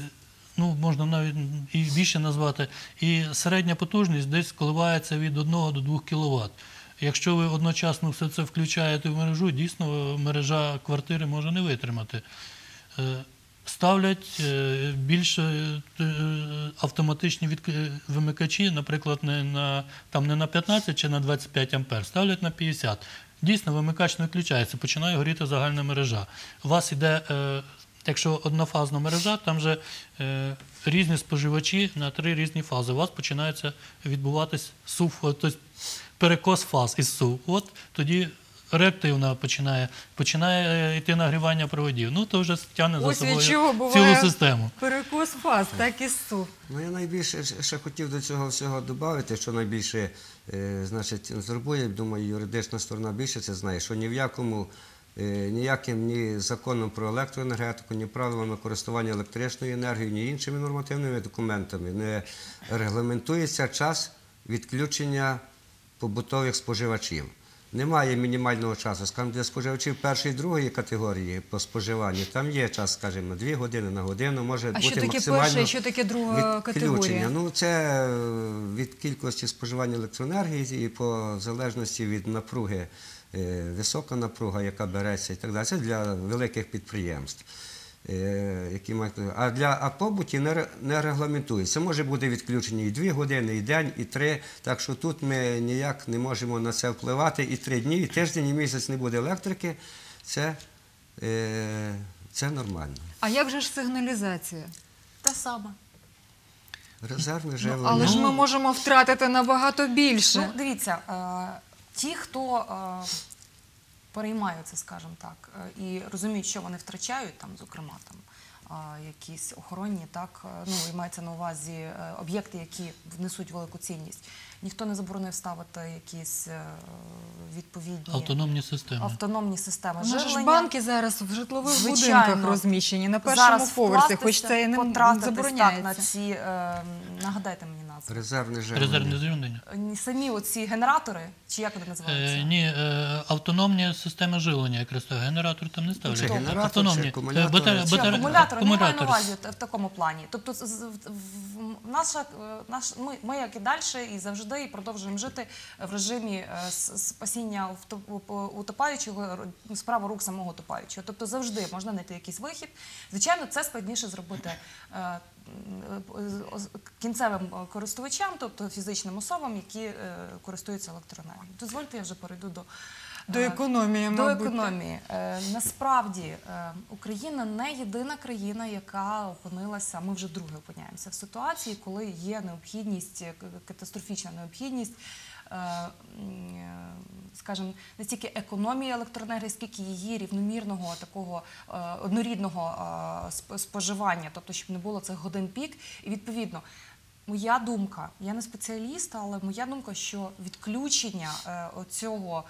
ну, можна навіть і більше назвати. І середня потужність десь коливається від 1 до 2 кВт. Якщо ви одночасно все це включаєте в мережу, дійсно мережа квартири може не витримати. Е, Ставлять е, більше е, автоматичні вимикачі, наприклад, не на, там не на 15 чи на 25 ампер, ставлять на 50. Дійсно, вимикач не включається, починає горіти загальна мережа. У вас іде, е, якщо однофазна мережа, там же е, різні споживачі на три різні фази. У вас починається відбуватись сув, тобто перекос фаз із сув. От тоді реактивна починає, починає е, йти нагрівання проводів. Ну, то вже тягне за Ось від собою чого цілу буває систему. перекос фаз, так і сув. Ну, я найбільше ще- ще хотів до цього всього додати, що найбільше е, значить, турбує, думаю, юридична сторона більше це знає, що ні в якому, е, ніяким ні законом про електроенергетику, ні правилами користування електричною енергією, ні іншими нормативними документами не регламентується час відключення побутових споживачів. Немає мінімального часу. Скажімо, для споживачів першої і другої категорії по споживанню там є час, скажімо, 2 години, на годину, може А бути що таке максимально перша і що таке друга відключення. категорія? Ну, це е, від кількості споживання електроенергії і по залежності від напруги, е, висока напруга, яка береться і так далі. Це для великих підприємств. Е, Які мають... А для а побуті не, ре- не регламентується. Може бути відключення і 2 години, і день, і 3. Так що тут ми ніяк не можемо на це впливати. І 3 дні, і тиждень, і місяць не буде електрики. Це, е, це нормально. А як же ж сигналізація? Те саме. Резервне живлення. Ну, Але ж ми можемо втратити набагато більше. Ну, дивіться, е, ті, хто е, переймає це, скажімо так, е, і розуміють, що вони втрачають, там, зокрема, там, якісь охоронні, так, е, ну, і мається на увазі е, об'єкти, які внесуть велику цінність. Ніхто не заборонив ставити якісь відповідні Автономні системи. автономні системи. У ж банки зараз в житлових Звичайно. будинках розміщені на першому Зараз поверсі, хоч це і не потратитись так на ці, е, нагадайте мені назву. Резервне живлення. Резервне. Е, Самі оці генератори, чи як вони називаються? Е, ні, е, автономні системи живлення, якраз так. Генератор там не ставлять. Це генератор, автономні. чи Е, батаре- Чи Чи батаре- акумулятори, не маю на увазі в такому плані. Тобто з- з- в- в- наша, е, наш, ми, ми, як і далі, і завжди і продовжуємо жити в режимі е, с- спасіння вто- у- утопаючого, р- справа рук самого утопаючого. Тобто завжди можна знайти якийсь вихід. Звичайно, це складніше зробити е, е, кінцевим е, користувачам, тобто фізичним особам, які е, користуються електроенергією. Дозвольте, я вже перейду до До е, економії, до мабуть. економії. Насправді Україна не єдина країна, яка опинилася. Ми вже друге опиняємося в ситуації, коли є необхідність, катастрофічна необхідність. Е, е, Скажімо, не стільки економії електроенергії, скільки її рівномірного такого е, однорідного споживання, тобто щоб не було цих годин пік. І відповідно, Моя думка, я не спеціаліст, але моя думка, що відключення оцього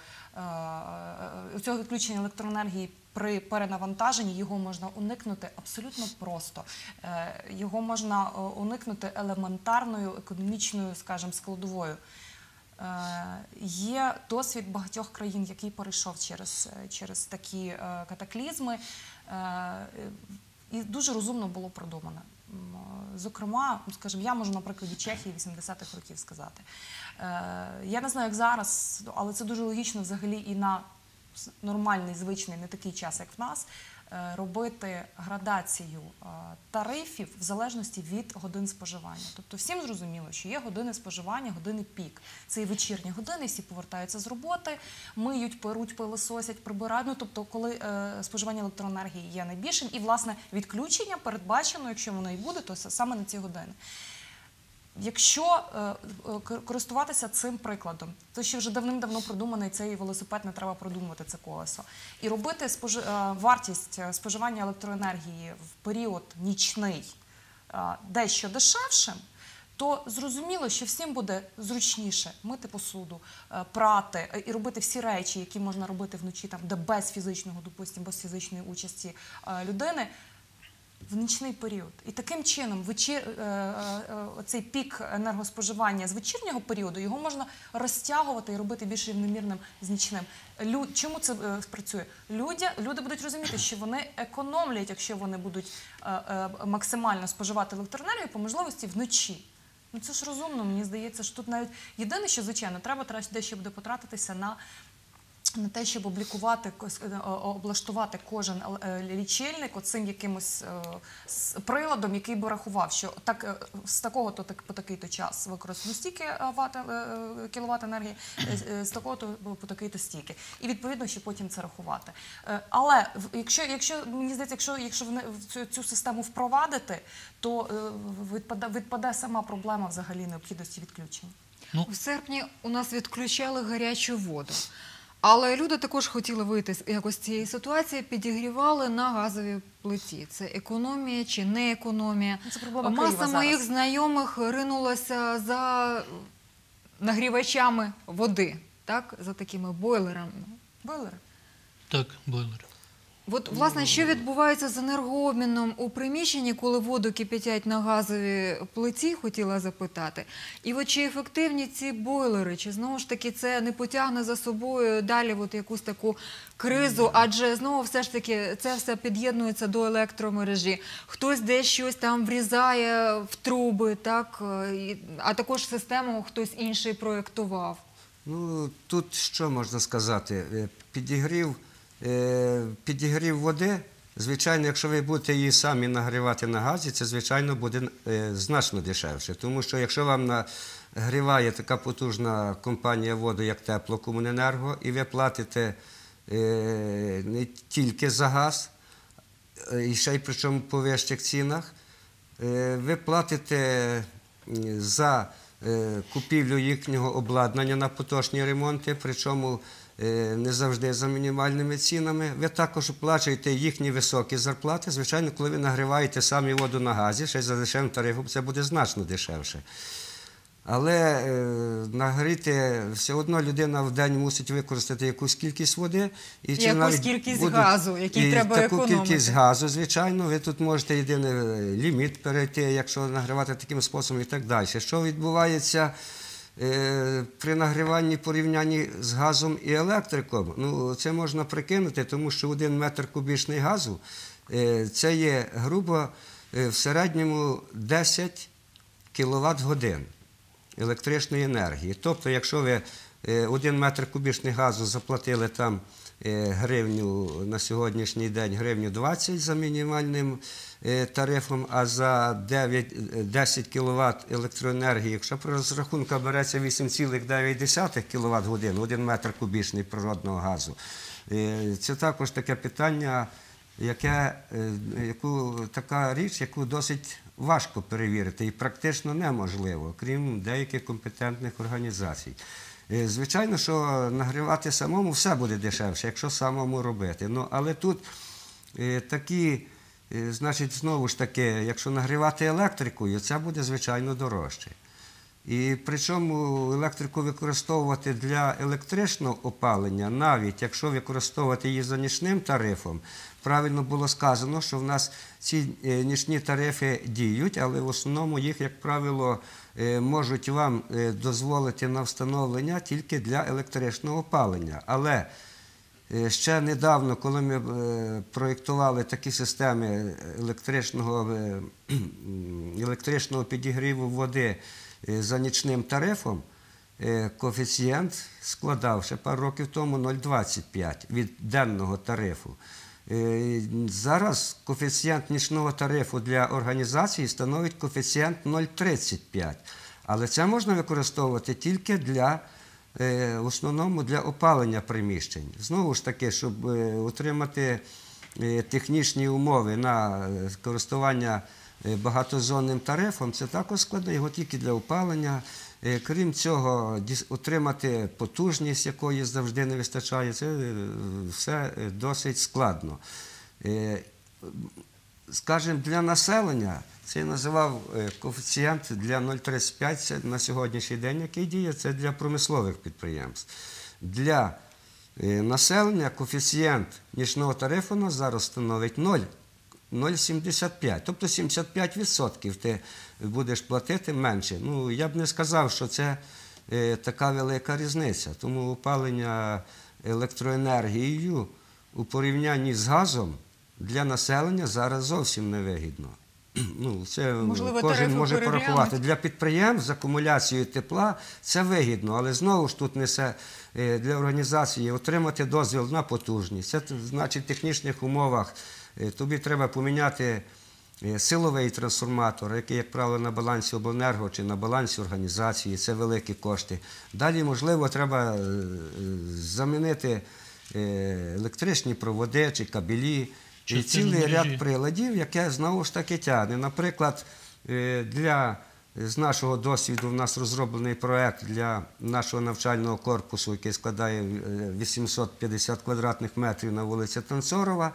відключення електроенергії при перенавантаженні його можна уникнути абсолютно просто. Його можна уникнути елементарною економічною, скажімо, складовою. Е, Є досвід багатьох країн, який перейшов через, е, через такі е, катаклізми, і дуже розумно було продумано. Зокрема, скажімо, я можу на прикладі Чехії 80-х років сказати. Я не знаю, як зараз, але це дуже логічно взагалі і на нормальний, звичний, не такий час, як в нас, робити градацію е, тарифів в залежності від годин споживання. Тобто всім зрозуміло, що є години споживання, години пік. Це і вечірні години, всі повертаються з роботи, миють, перуть, пилососять, прибирають. Ну, тобто, коли е, споживання електроенергії є найбільшим, і власне відключення передбачено, якщо воно і буде, то саме на ці години. Якщо е, е, кор- користуватися цим прикладом, то ще вже давним-давно продуманий цей велосипед, не треба продумувати це колесо. І робити спожи- е, вартість споживання електроенергії в період нічний дещо дешевшим, то зрозуміло, що всім буде зручніше мити посуду, прати і робити всі речі, які можна робити вночі, там, де без фізичного, допустимо, без фізичної участі людини в нічний період. І таким чином е, е, е, цей пік енергоспоживання з вечірнього періоду його можна розтягувати і робити більш рівномірним з нічним. Лю, чому це е, спрацює? Люди, люди будуть розуміти, що вони економлять, якщо вони будуть максимально споживати електроенергію по можливості вночі. Ну це ж розумно, мені здається, що тут навіть єдине, що звичайно, треба дещо буде потратитися на на те, щоб облікувати е, облаштувати кожен е, лічильник оцим якимось е, приладом, який би рахував, що так з такого то так по такий то час використано стільки ват кіловат енергії, з такого то по такий то стільки, і відповідно ще потім це рахувати. Але якщо, якщо мені здається, якщо, якщо в цю, систему впровадити, то відпаде, відпаде сама проблема взагалі необхідності відключення. В серпні у нас відключали гарячу воду. Але люди також хотіли вийти з якось з цієї ситуації, підігрівали на газовій плиті. Це економія чи не економія. Ну, Це Маса Києва моїх зараз. знайомих ринулася за нагрівачами води, так, за такими бойлерами. Бойлер? Так, бойлер. От, власне, що відбувається з енергообміном у приміщенні, коли воду кипятять на газовій плиті, хотіла запитати. І от чи ефективні ці бойлери, чи знову ж таки це не потягне за собою далі от якусь таку кризу, адже знову все ж таки це все під'єднується до електромережі. Хтось десь щось там врізає в труби, так, а також систему хтось інший проєктував. Ну, тут що можна сказати? Е, Підігрів, підігрів води, звичайно, якщо ви будете її самі нагрівати на газі, це, звичайно, буде е, значно дешевше. Тому що якщо вам нагріває така потужна компанія воду, як Теплокомуненерго, і ви платите е, не тільки за газ, е, і ще й причому по вищих цінах, Е, ви платите за е, купівлю їхнього обладнання на поточні ремонти, причому е, не завжди за мінімальними цінами. Ви також оплачуєте їхні високі зарплати. Звичайно, коли ви нагріваєте самі воду на газі, ще й за дешевим тарифом, це буде значно дешевше. Але е, нагріти все одно людина в день мусить використати якусь кількість води і чи Якусь навіть кількість будуть- газу, який і треба таку економити. кількість газу, звичайно, ви тут можете єдиний ліміт перейти, якщо нагрівати таким способом і так далі. Що відбувається е, при нагріванні порівнянні з газом і електриком? Ну, це можна прикинути, тому що один метр кубічний газу е, це є грубо е, в середньому 10 кВт годин електричної енергії. Тобто, якщо ви е, один метр кубічний газу заплатили там е, гривню на сьогоднішній день гривню 20 за мінімальним е, тарифом, а за 9, е, 10 кВт електроенергії, якщо про розрахунка береться 8,9 кВт годин, один метр кубічний природного газу, е, це також таке питання, яке, е, яку, така річ, яку досить важко перевірити і практично неможливо, крім деяких компетентних організацій. Е, Звичайно, що нагрівати самому все буде дешевше, якщо самому робити. Ну, але тут е, такі, е, значить, знову ж таки, якщо нагрівати електрикою, це буде звичайно дорожче. І причому електрику використовувати для електричного опалення, навіть якщо використовувати її за нічним тарифом, правильно було сказано, що в нас ці е, нічні тарифи діють, але в основному їх, як правило, е, можуть вам е, дозволити на встановлення тільки для електричного опалення. Але Е, Ще недавно, коли ми е, проєктували такі системи електричного, е, електричного підігріву води е, за нічним тарифом, е, коефіцієнт складав ще пару років тому 0,25 від денного тарифу. Е, Зараз коефіцієнт нічного тарифу для організації становить коефіцієнт 0,35. Але це можна використовувати тільки для е, в основному для опалення приміщень. Знову ж таки, щоб е, отримати е, технічні умови на е, користування е, багатозонним тарифом, це також складно його тільки для опалення. Е, Крім цього, отримати потужність, якої завжди не вистачає, це е, все е, досить складно. Скажімо, для населення це я називав е, коефіцієнт для 0,35 на сьогоднішній день, який діє, це для промислових підприємств. Для е, населення коефіцієнт нічного тарифу у нас зараз становить 0. 0,75, тобто 75% ти будеш платити менше. Ну, я б не сказав, що це е, така велика різниця. Тому опалення електроенергією у порівнянні з газом для населення зараз зовсім невигідно. Ну, це Можливо, кожен може переглянуть? порахувати. Для підприємств з акумуляцією тепла це вигідно, але знову ж тут несе е, для організації отримати дозвіл на потужність. Це значить в технічних умовах е, тобі треба поміняти е, силовий трансформатор, який, як правило, на балансі обленерго чи на балансі організації, це великі кошти. Далі, можливо, треба замінити електричні проводи чи кабелі. І Частину цілий ряд приладів, яке знову ж таки тягне. Наприклад, е, для з нашого досвіду в нас розроблений проект для нашого навчального корпусу, який складає е, 850 квадратних метрів на вулиці Танцорова.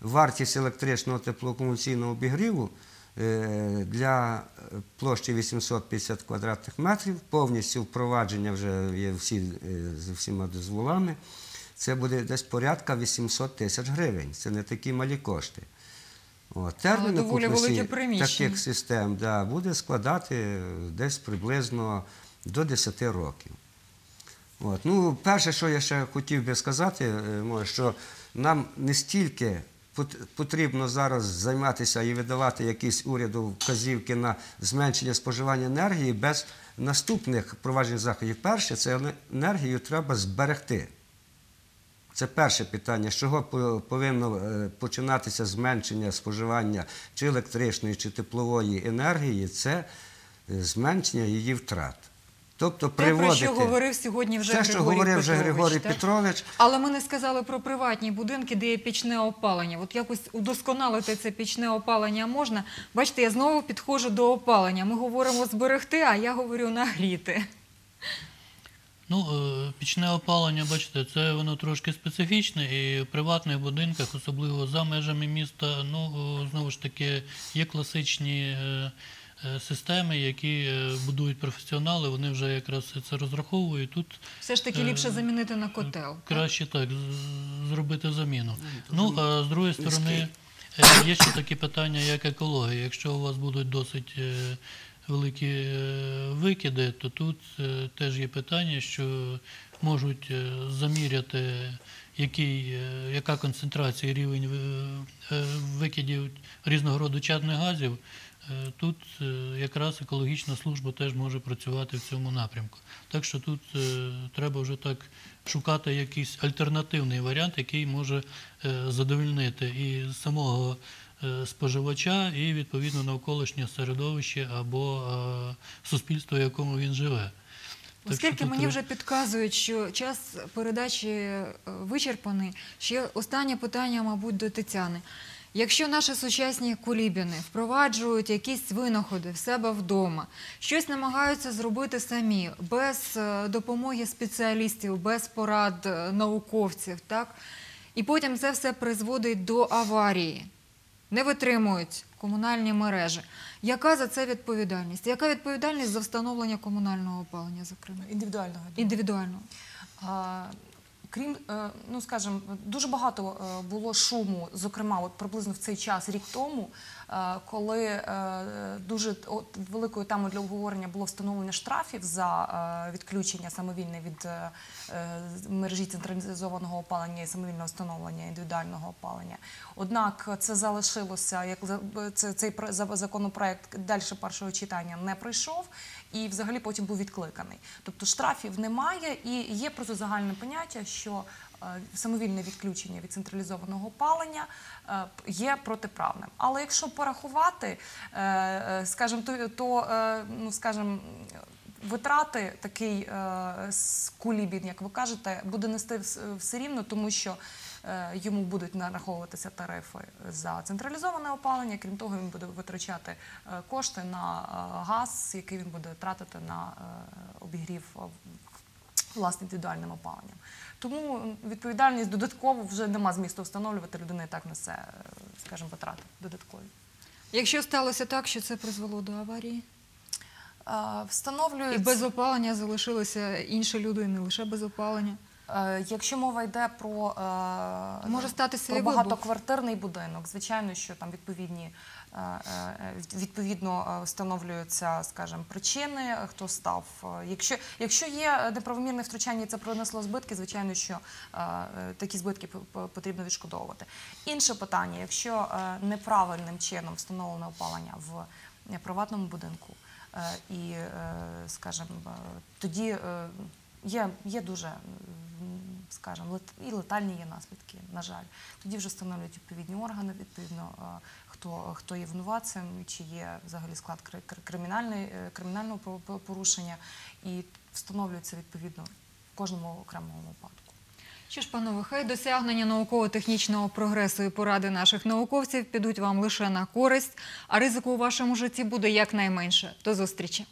Вартість електричного теплокомунікаційного обігріву е, для е, площі 850 квадратних метрів, повністю впровадження вже є всі, е, з всіма дозволами. Це буде десь порядка 800 тисяч гривень. Це не такі малі кошти. От, термін окупності таких систем да, буде складати десь приблизно до 10 років. От. Ну, перше, що я ще хотів би сказати, е, що нам не стільки потрібно зараз займатися і видавати якісь уряду вказівки на зменшення споживання енергії без наступних впроваджень заходів. Перше, це енергію треба зберегти. Це перше питання, з чого повинно е, починатися зменшення споживання чи електричної, чи теплової енергії, це е, зменшення її втрат. Тобто Те, приводити... про що говорив сьогодні вже Те, що говорив вже Григорій так? Петрович, Але ми не сказали про приватні будинки, де є пічне опалення. От якось удосконалити це пічне опалення можна. Бачите, я знову підходжу до опалення. Ми говоримо зберегти, а я говорю нагріти. Ну, е, пічне опалення, бачите, це воно трошки специфічне, і в приватних будинках, особливо за межами міста, ну, е, знову ж таки, є класичні е, системи, які будують професіонали, вони вже якраз це розраховують. Тут Все ж таки ліпше замінити на котел. краще так зробити заміну. Ну, а з другої сторони, є ще такі питання, як екологія. Якщо у вас будуть досить великі е, викиди, то тут е, теж є питання, що можуть е, заміряти, який, яка концентрація рівень викидів різного роду чадних газів. Тут якраз екологічна служба теж може працювати в цьому напрямку. Так що тут треба вже так шукати якийсь альтернативний варіант, який може задовольнити і самого споживача, і відповідно навколишнє середовище або е, суспільство, в якому він живе. Оскільки мені вже підказують, що час передачі е, вичерпаний, ще останнє питання, мабуть, до Тетяни. Якщо наші сучасні кулібіни впроваджують якісь винаходи в себе вдома, щось намагаються зробити самі, без е, допомоги спеціалістів, без порад е, науковців, так? і потім це все призводить до аварії, не витримують комунальні мережі. Яка за це відповідальність? Яка відповідальність за встановлення комунального опалення, зокрема? Індивідуального Індивідуального. А, Крім, е, ну скажімо, дуже багато е, було шуму, зокрема, от приблизно в цей час, рік тому, коли е, дуже великою темою для обговорення було встановлення штрафів за е, відключення самовільне від е, е, мережі централізованого опалення і самовільне встановлення індивідуального опалення. Однак це залишилося, як цей про- законопроект далі першого читання не пройшов і взагалі потім був відкликаний. Тобто штрафів немає і є просто загальне поняття, що е, самовільне відключення від централізованого опалення е, є протиправним. Але якщо порахувати, е, е, скажімо, то, то е, ну скажімо, витрати такий е, кулібін, як ви кажете, буде нести все рівно, тому що е, йому будуть нараховуватися тарифи за централізоване опалення. Крім того, він буде витрачати е, кошти на е, газ, який він буде тратити на е, обігрів е, власне індивідуальним опаленням. Тому відповідальність додатково вже нема змісту встановлювати. Людина і так несе, е, скажімо, витрати додаткові. Якщо сталося так, що це призвело до аварії, Встановлюють і без опалення залишилися інші люди, і не лише без опалення. Е, Якщо мова йде про, е, Може статися про багатоквартирний будинок, звичайно, що там відповідні відповідно е, встановлюються, скажімо, причини, е, хто став. Е, Якщо, якщо є неправомірне втручання, і це принесло збитки, звичайно, що е, е, такі збитки потрібно відшкодовувати. Інше питання, якщо е, неправильним чином встановлене опалення в е, приватному будинку, е, і, е, скажімо, е, тоді е, є, є дуже, скажімо, і летальні є наслідки, на жаль. Тоді вже встановлюють відповідні органи, відповідно, е, хто, хто є винуватцем, чи є взагалі склад е, кримінального по- по- порушення, і встановлюється відповідно в кожному окремому випадку. Що ж, панове, хай досягнення науково-технічного прогресу і поради наших науковців підуть вам лише на користь, а ризику у вашому житті буде якнайменше. До зустрічі!